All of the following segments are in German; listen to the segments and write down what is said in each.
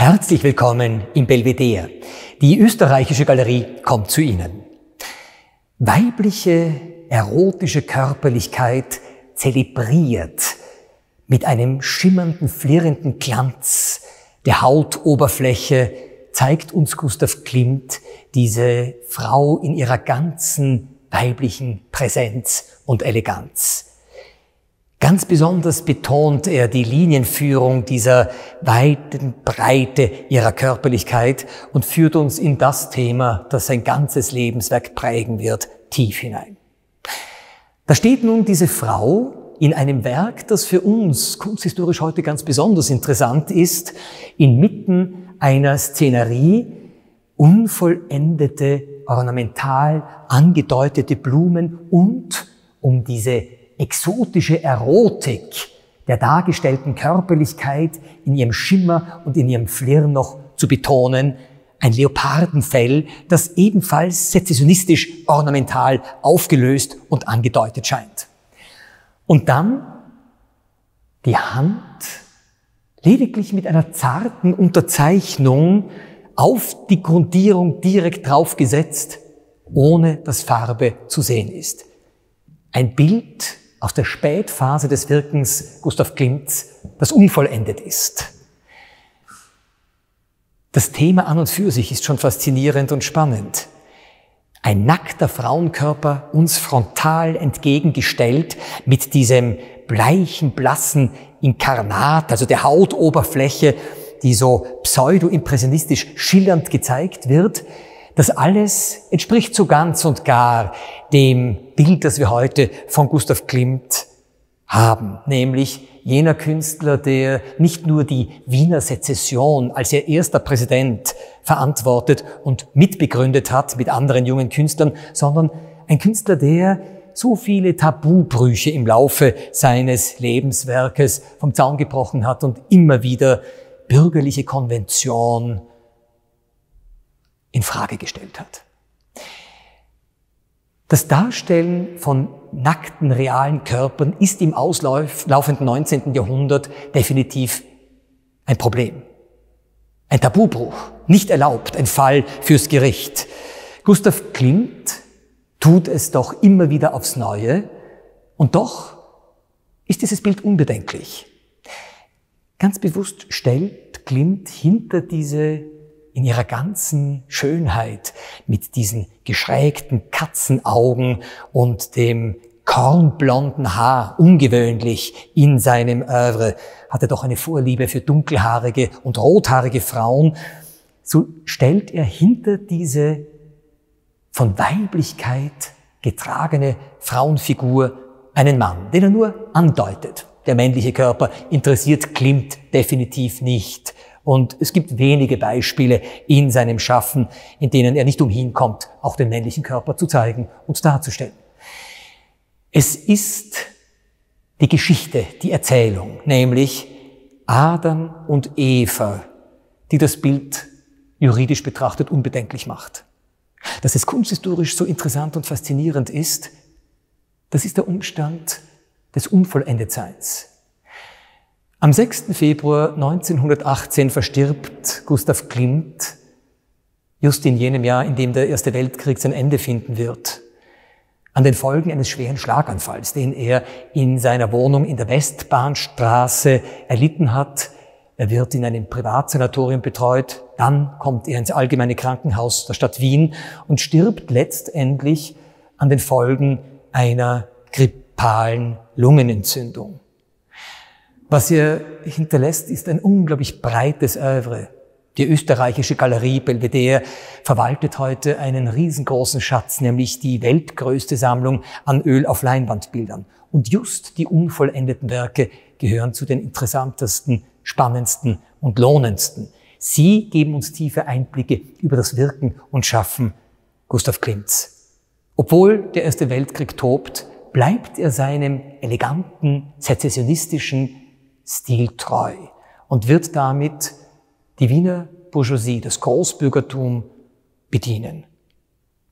Herzlich willkommen im Belvedere. Die österreichische Galerie kommt zu Ihnen. Weibliche, erotische Körperlichkeit zelebriert mit einem schimmernden, flirrenden Glanz der Hautoberfläche zeigt uns Gustav Klimt diese Frau in ihrer ganzen weiblichen Präsenz und Eleganz. Ganz besonders betont er die Linienführung dieser weiten Breite ihrer Körperlichkeit und führt uns in das Thema, das sein ganzes Lebenswerk prägen wird, tief hinein. Da steht nun diese Frau in einem Werk, das für uns kunsthistorisch heute ganz besonders interessant ist, inmitten einer Szenerie, unvollendete, ornamental angedeutete Blumen und um diese exotische Erotik der dargestellten Körperlichkeit in ihrem Schimmer und in ihrem Flirr noch zu betonen, ein Leopardenfell, das ebenfalls sezessionistisch ornamental aufgelöst und angedeutet scheint. Und dann die Hand lediglich mit einer zarten Unterzeichnung auf die Grundierung direkt draufgesetzt, ohne dass Farbe zu sehen ist. Ein Bild aus der Spätphase des Wirkens Gustav Klimts, das unvollendet ist. Das Thema an und für sich ist schon faszinierend und spannend. Ein nackter Frauenkörper uns frontal entgegengestellt mit diesem bleichen, blassen Inkarnat, also der Hautoberfläche, die so pseudo-impressionistisch schillernd gezeigt wird, das alles entspricht so ganz und gar dem Bild, das wir heute von Gustav Klimt haben, nämlich jener Künstler, der nicht nur die Wiener Sezession als ihr erster Präsident verantwortet und mitbegründet hat mit anderen jungen Künstlern, sondern ein Künstler, der so viele Tabubrüche im Laufe seines Lebenswerkes vom Zaun gebrochen hat und immer wieder bürgerliche Konvention in Frage gestellt hat. Das Darstellen von nackten, realen Körpern ist im auslaufenden 19. Jahrhundert definitiv ein Problem. Ein Tabubruch, nicht erlaubt, ein Fall fürs Gericht. Gustav Klimt tut es doch immer wieder aufs Neue und doch ist dieses Bild unbedenklich. Ganz bewusst stellt Klimt hinter diese in ihrer ganzen Schönheit mit diesen geschrägten Katzenaugen und dem kornblonden Haar, ungewöhnlich in seinem Oeuvre, hat er doch eine Vorliebe für dunkelhaarige und rothaarige Frauen. So stellt er hinter diese von Weiblichkeit getragene Frauenfigur einen Mann, den er nur andeutet. Der männliche Körper interessiert Klimt definitiv nicht. Und es gibt wenige Beispiele in seinem Schaffen, in denen er nicht umhin kommt, auch den männlichen Körper zu zeigen und darzustellen. Es ist die Geschichte, die Erzählung, nämlich Adam und Eva, die das Bild juridisch betrachtet unbedenklich macht. Dass es kunsthistorisch so interessant und faszinierend ist, das ist der Umstand des Unvollendetseins. Am 6. Februar 1918 verstirbt Gustav Klimt, just in jenem Jahr, in dem der Erste Weltkrieg sein Ende finden wird, an den Folgen eines schweren Schlaganfalls, den er in seiner Wohnung in der Westbahnstraße erlitten hat. Er wird in einem Privatsanatorium betreut, dann kommt er ins allgemeine Krankenhaus der Stadt Wien und stirbt letztendlich an den Folgen einer grippalen Lungenentzündung. Was er hinterlässt, ist ein unglaublich breites Oeuvre. Die österreichische Galerie Belvedere verwaltet heute einen riesengroßen Schatz, nämlich die weltgrößte Sammlung an Öl auf Leinwandbildern. Und just die unvollendeten Werke gehören zu den interessantesten, spannendsten und lohnendsten. Sie geben uns tiefe Einblicke über das Wirken und Schaffen Gustav Klimts. Obwohl der Erste Weltkrieg tobt, bleibt er seinem eleganten, sezessionistischen, stiltreu und wird damit die Wiener Bourgeoisie, das Großbürgertum bedienen.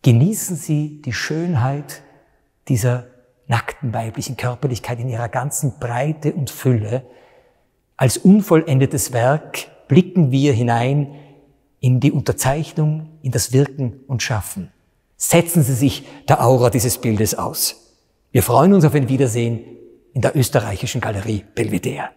Genießen Sie die Schönheit dieser nackten weiblichen Körperlichkeit in ihrer ganzen Breite und Fülle als unvollendetes Werk blicken wir hinein in die Unterzeichnung, in das Wirken und Schaffen. Setzen Sie sich der Aura dieses Bildes aus. Wir freuen uns auf ein Wiedersehen in der österreichischen Galerie Belvedere.